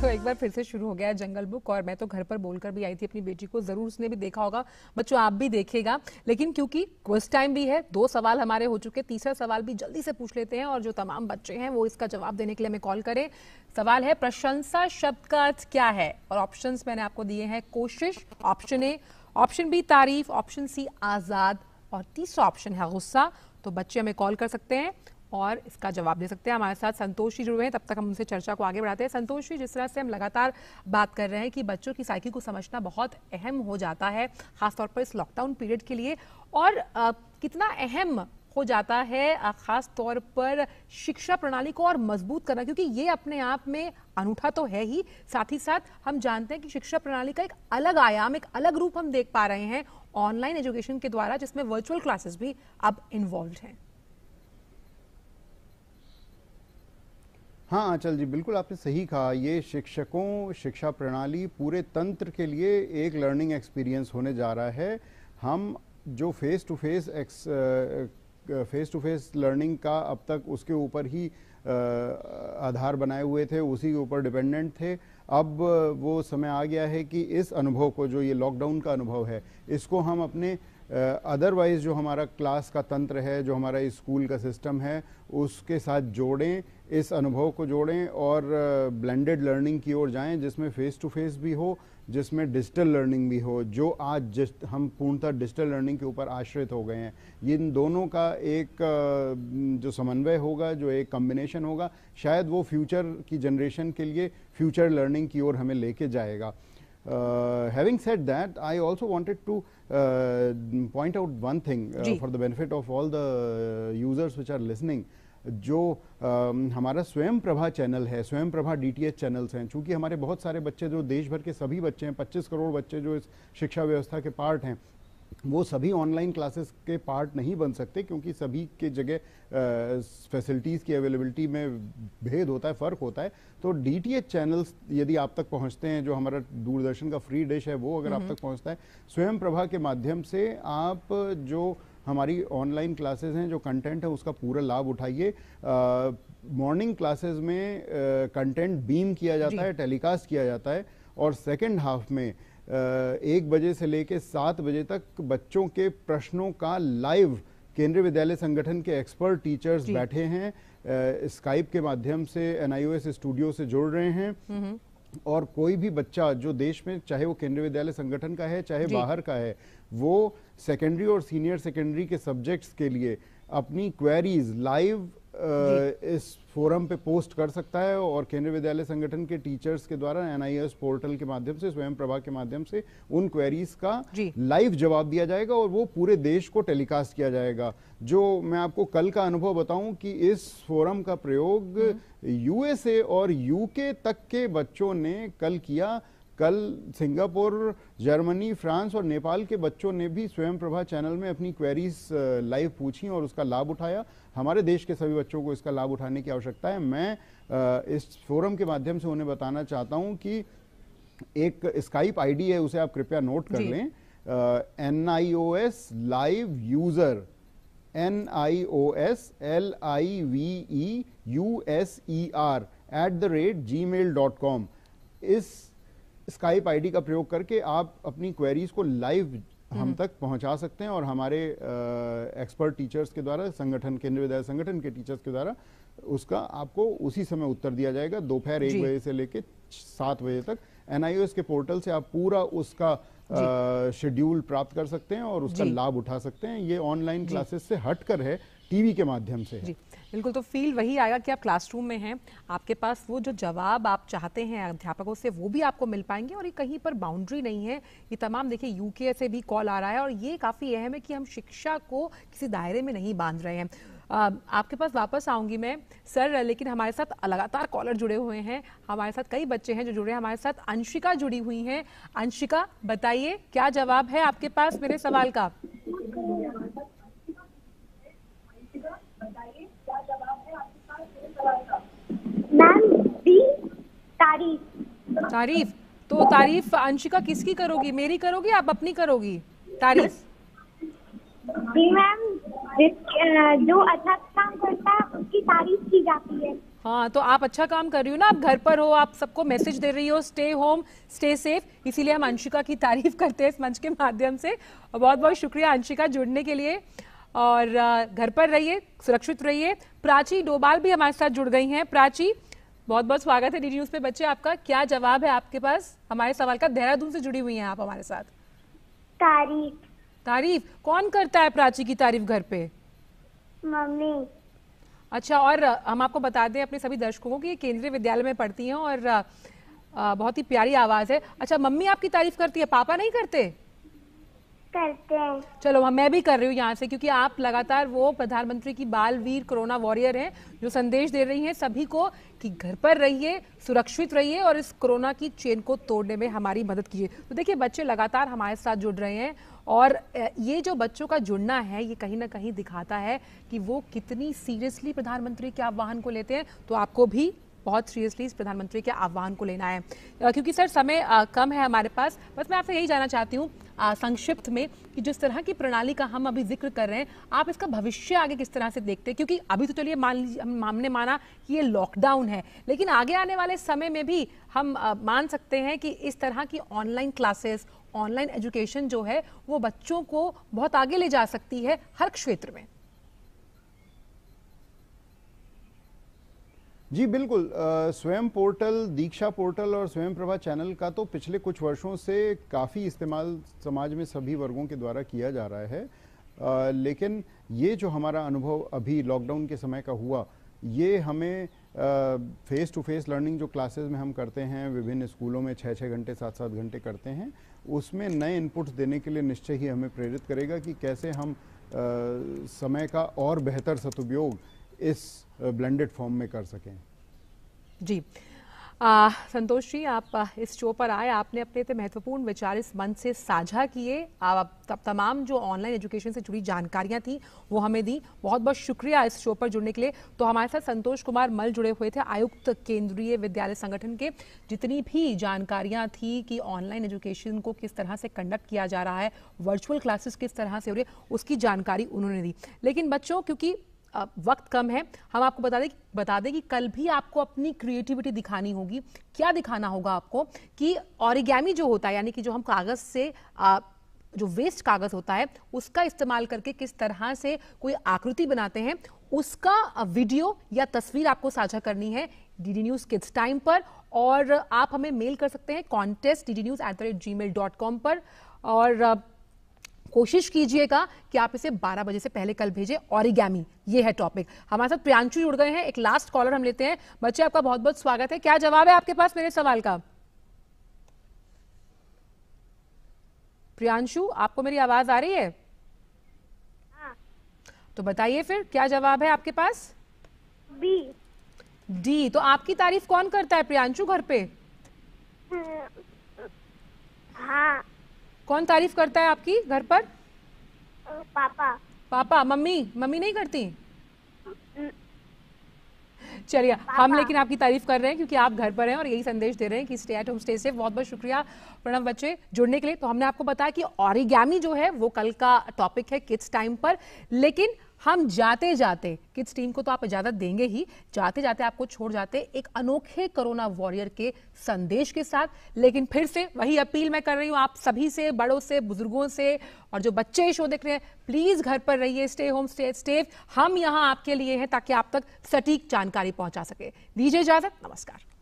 तो एक बार फिर से शुरू हो गया है जंगल बुक और मैं तो घर पर बोलकर भी आई थी, अपनी बेटी को ज़रूर उसने भी देखा होगा। बच्चों, आप भी देखेगा। लेकिन क्योंकि क्विज टाइम भी है, दो सवाल हमारे हो चुके तीसरा सवाल भी जल्दी से पूछ लेते हैं और जो तमाम बच्चे हैं, वो इसका जवाब देने के लिए हमें कॉल करें। सवाल है, प्रशंसा शब्द का अर्थ क्या है? और ऑप्शन मैंने आपको दिए हैं, कोशिश ऑप्शन ए ऑप्शन बी तारीफ़ ऑप्शन सी आज़ाद, और तीसरा ऑप्शन है गुस्सा। तो बच्चे हमें कॉल कर सकते हैं। और इसका जवाब दे सकते हैं। हमारे साथ संतोष जी जुड़े हैं, तब तक हम उनसे चर्चा को आगे बढ़ाते हैं। संतोष जी जिस तरह से हम लगातार बात कर रहे हैं कि बच्चों की साइकिल को समझना बहुत अहम हो जाता है, खासतौर पर इस लॉकडाउन पीरियड के लिए, और कितना अहम हो जाता है खास तौर पर शिक्षा प्रणाली को और मज़बूत करना, क्योंकि ये अपने आप में अनूठा तो है ही। साथ ही साथ हम जानते हैं कि शिक्षा प्रणाली का एक अलग आयाम, एक अलग रूप हम देख पा रहे हैं ऑनलाइन एजुकेशन के द्वारा, जिसमें वर्चुअल क्लासेस भी अब इन्वॉल्व हैं। हाँ आंचल जी, बिल्कुल आपने सही कहा। ये शिक्षकों, शिक्षा प्रणाली पूरे तंत्र के लिए एक लर्निंग एक्सपीरियंस होने जा रहा है। हम जो face to face x face to face learning का अब तक उसके ऊपर ही आधार बनाए हुए थे, उसी के ऊपर डिपेंडेंट थे। अब वो समय आ गया है कि इस अनुभव को, जो ये लॉकडाउन का अनुभव है, इसको हम अपने अदरवाइज़ जो हमारा क्लास का तंत्र है, जो हमारा स्कूल का सिस्टम है, उसके साथ जोड़ें। इस अनुभव को जोड़ें और ब्लेंडेड लर्निंग की ओर जाएँ जिसमें फेस टू फेस भी हो जिसमें डिजिटल लर्निंग भी हो जो आज जिस हम पूर्णतः डिजिटल लर्निंग के ऊपर आश्रित हो गए हैं। इन दोनों का एक जो समन्वय होगा जो एक कम्बिनेशन होगा शायद वो फ्यूचर की जनरेशन के लिए फ्यूचर लर्निंग की ओर हमें लेके जाएगा। Having said that I also wanted to point out one thing for the benefit of all the users which are listening जो आ, हमारा स्वयं प्रभा चैनल है स्वयं प्रभा डीटीएच चैनल्स हैं चूँकि हमारे बहुत सारे बच्चे जो देश भर के सभी बच्चे हैं 25 करोड़ बच्चे जो इस शिक्षा व्यवस्था के पार्ट हैं वो सभी ऑनलाइन क्लासेस के पार्ट नहीं बन सकते क्योंकि सभी के जगह फैसिलिटीज़ की अवेलेबिलिटी में भेद होता है फ़र्क होता है तो डीटीएच चैनल्स यदि आप तक पहुँचते हैं जो हमारा दूरदर्शन का फ्री डिश है वो अगर आप हम्म। तक पहुँचता है स्वयं प्रभा के माध्यम से आप जो हमारी ऑनलाइन क्लासेस हैं जो कंटेंट है उसका पूरा लाभ उठाइए। मॉर्निंग क्लासेस में कंटेंट बीम किया जाता है टेलीकास्ट किया जाता है और सेकेंड हाफ़ में एक बजे से लेकर सात बजे तक बच्चों के प्रश्नों का लाइव केंद्रीय विद्यालय संगठन के एक्सपर्ट टीचर्स बैठे हैं। स्काइप के माध्यम से एनआईओएस स्टूडियो से जुड़ रहे हैं। और कोई भी बच्चा जो देश में चाहे वो केंद्रीय विद्यालय संगठन का है चाहे बाहर का है वो सेकेंडरी और सीनियर सेकेंडरी के सब्जेक्ट्स के लिए अपनी क्वेरीज लाइव इस फोरम पे पोस्ट कर सकता है और केंद्रीय विद्यालय संगठन के टीचर्स के द्वारा एनआईएस पोर्टल के माध्यम से स्वयं प्रभा के माध्यम से उन क्वेरीज का लाइव जवाब दिया जाएगा और वो पूरे देश को टेलीकास्ट किया जाएगा। जो मैं आपको कल का अनुभव बताऊँ कि इस फोरम का प्रयोग यूएसए हम्म। और यूके तक के बच्चों ने कल किया। कल सिंगापुर जर्मनी फ्रांस और नेपाल के बच्चों ने भी स्वयं प्रभा चैनल में अपनी क्वेरीज लाइव पूछी और उसका लाभ उठाया। हमारे देश के सभी बच्चों को इसका लाभ उठाने की आवश्यकता है। मैं इस फोरम के माध्यम से उन्हें बताना चाहता हूँ कि एक स्काइप आईडी है उसे आप कृपया नोट कर लें। N I O S live user N I O S L I V E U S E R at the rate Gmail dot com इस स्काइप आईडी का प्रयोग करके आप अपनी क्वेरीज को लाइव हम हम्म। तक पहुँचा सकते हैं और हमारे एक्सपर्ट टीचर्स के द्वारा संगठन केंद्रीय विद्यालय संगठन के टीचर्स के द्वारा उसका आपको उसी समय उत्तर दिया जाएगा दोपहर एक बजे से लेकर सात बजे तक। एनआईओएस के पोर्टल से आप पूरा उसका शेड्यूल प्राप्त कर सकते हैं और उसका लाभ उठा सकते हैं। ये ऑनलाइन क्लासेस से हटकर है टीवी के माध्यम से जी। बिल्कुल तो फील वही आएगा कि आप क्लासरूम में हैं, आपके पास वो जो जवाब आप चाहते हैं अध्यापकों से, वो भी आपको मिल पाएँगे और ये कहीं पर बाउंड्री नहीं है। ये तमाम देखिए यूके से भी कॉल आ रहा है और ये काफ़ी अहम है कि हम शिक्षा को किसी दायरे में नहीं बाँध रहे हैं। आपके पास वापस आऊँगी मैं, सर, लेकिन हमारे साथ लगातार कॉलर जुड़े हुए हैं, हमारे साथ कई बच्चे हैं जो जुड़े हैं, हमारे साथ अंशिका जुड़ी हुई हैं। अंशिका, बताइए, क्या जवाब है आपके पास मेरे सवाल का? मैम बी तारीफ़। तारीफ़? तो तारीफ़ अंशिका किसकी करोगी? मेरी करोगी आप अपनी करोगी? तारीफ़। जी मैम जो अच्छा काम करता है उसकी तारीफ़ की जाती है। हाँ तो आप अच्छा काम कर रही हो ना? आप घर पर हो आप सबको मैसेज दे रही हो स्टे होम स्टे सेफ़ इसीलिए हम अंशिका की तारीफ़ करते हैं इस मंच के माध्यम से। बहुत बहुत शुक्रिया अंशिका जुड़ने के लिए। और घर पर रहिए सुरक्षित रहिए। प्राची डोबाल भी हमारे साथ जुड़ गई हैं। प्राची बहुत बहुत स्वागत है डी न्यूज़ पे। बच्चे आपका क्या जवाब है आपके पास? हमारे सवाल का देहरादून से जुड़ी हुई हैं आप हमारे साथ। तारीफ़। तारीफ़? कौन करता है प्राची की तारीफ़ घर पे? मम्मी। अच्छा और हम आपको बता दें अपने सभी दर्शकों को कि ये केंद्रीय विद्यालय में पढ़ती हैं और बहुत ही प्यारी आवाज़ है। अच्छा मम्मी आपकी तारीफ़ करती है पापा नहीं करते? करते हैं। चलो हम मैं भी कर रही हूँ यहाँ से, क्योंकि आप लगातार वो प्रधानमंत्री की बाल वीर कोरोना वॉरियर हैं, जो संदेश दे रही हैं सभी को कि घर पर रहिए, सुरक्षित रहिए और इस कोरोना की चेन को तोड़ने में हमारी मदद कीजिए। तो देखिए, बच्चे लगातार हमारे साथ जुड़ रहे हैं और ये जो बच्चों का जुड़ना है, ये कहीं ना कहीं दिखाता है कि वो कितनी सीरियसली प्रधानमंत्री के आह्वान को लेते हैं तो आपको भी बहुत सीरियसली इस प्रधानमंत्री के आह्वान को लेना है। क्योंकि सर, समय कम है हमारे पास। बस मैं आपसे यही जानना चाहती हूँ संक्षिप्त में कि जिस तरह की प्रणाली का हम अभी ज़िक्र कर रहे हैं, आप इसका भविष्य आगे किस तरह से देखते हैं? क्योंकि अभी तो चलिए मान लीजिए, हम, हमने माना कि ये लॉकडाउन है, लेकिन आगे आने वाले समय में भी हम मान सकते हैं कि इस तरह की ऑनलाइन क्लासेस ऑनलाइन एजुकेशन जो है, वो बच्चों को बहुत आगे ले जा सकती है हर क्षेत्र में। जी बिल्कुल। स्वयं पोर्टल दीक्षा पोर्टल और स्वयं प्रभा चैनल का तो पिछले कुछ वर्षों से काफ़ी इस्तेमाल समाज में सभी वर्गों के द्वारा किया जा रहा है। अ, लेकिन ये जो हमारा अनुभव अभी लॉकडाउन के समय का हुआ ये हमें फेस टू फेस लर्निंग जो क्लासेस में हम करते हैं विभिन्न स्कूलों में छः छः घंटे सात सात घंटे करते हैं उसमें नए इनपुट्स देने के लिए निश्चय ही हमें प्रेरित करेगा कि कैसे हम अ, समय का और बेहतर सदुपयोग इस ब्लेंडेड फॉर्म में कर सकें। जी। संतोष जी, आप इस शो पर आए, आपने अपने इतने महत्वपूर्ण विचार इस मंच से साझा किए, आप तमाम जो ऑनलाइन एजुकेशन से जुड़ी जानकारियाँ थी, वो हमें दी। बहुत बहुत शुक्रिया इस शो पर जुड़ने के लिए। तो हमारे साथ संतोष कुमार मल जुड़े हुए थे, आयुक्त केंद्रीय विद्यालय संगठन के। जितनी भी जानकारियाँ थी कि ऑनलाइन एजुकेशन को किस तरह से कंडक्ट किया जा रहा है वर्चुअल क्लासेस किस तरह से हो रही उसकी जानकारी उन्होंने दी। लेकिन बच्चों, क्योंकि वक्त कम है। हम आपको बता दें बता दें कि कल भी आपको अपनी क्रिएटिविटी दिखानी होगी। क्या दिखाना होगा आपको? कि ऑरिगैमी जो होता है यानी कि जो हम कागज़ से अ, जो वेस्ट कागज़ होता है उसका इस्तेमाल करके किस तरह से कोई आकृति बनाते हैं उसका वीडियो या तस्वीर आपको साझा करनी है डी न्यूज़ किड्स टाइम पर। और आप हमें मेल कर सकते हैं contest D D news at the rate Gmail dot com पर। और कोशिश कीजिएगा कि आप इसे 12 बजे से पहले कल भेजें। ऑरिगैमी ये है टॉपिक हमारे साथ प्रियांशु जुड़ गए हैं। एक लास्ट कॉलर हम लेते हैं। बच्चे आपका बहुत बहुत स्वागत है। क्या जवाब है आपके पास मेरे सवाल का? प्रियांशु आपको मेरी आवाज़ आ रही है? हाँ। तो बताइए फिर क्या जवाब है आपके पास? बी डी तो आपकी तारीफ़ कौन करता है प्रियांशु घर पे? हाँ। कौन तारीफ़ करता है आपकी घर पर? पापा। पापा? मम्मी? मम्मी नहीं करती? चलिए हम लेकिन आपकी तारीफ़ कर रहे हैं क्योंकि आप घर पर हैं और यही संदेश दे रहे हैं कि स्टे एट होम स्टे से बहुत बहुत शुक्रिया प्रणव बच्चे जुड़ने के लिए। तो हमने आपको बताया कि ऑरिगैमी जो है वो कल का टॉपिक है किड्स टाइम पर। लेकिन हम जाते जाते, किड्स टीम को तो आप इजाज़त देंगे ही, जाते जाते आपको छोड़ जाते एक अनोखे कोरोना वॉरियर के संदेश के साथ। लेकिन फिर से वही अपील मैं कर रही हूँ, आप सभी से, बड़ों से, बुज़ुर्गों से और जो बच्चे शो देख रहे हैं, प्लीज़ घर पर रहिए स्टे होम स्टे सेफ़ हम यहाँ आपके लिए हैं ताकि आप तक सटीक जानकारी पहुँचा सके। दीजिए इजाज़त, नमस्कार।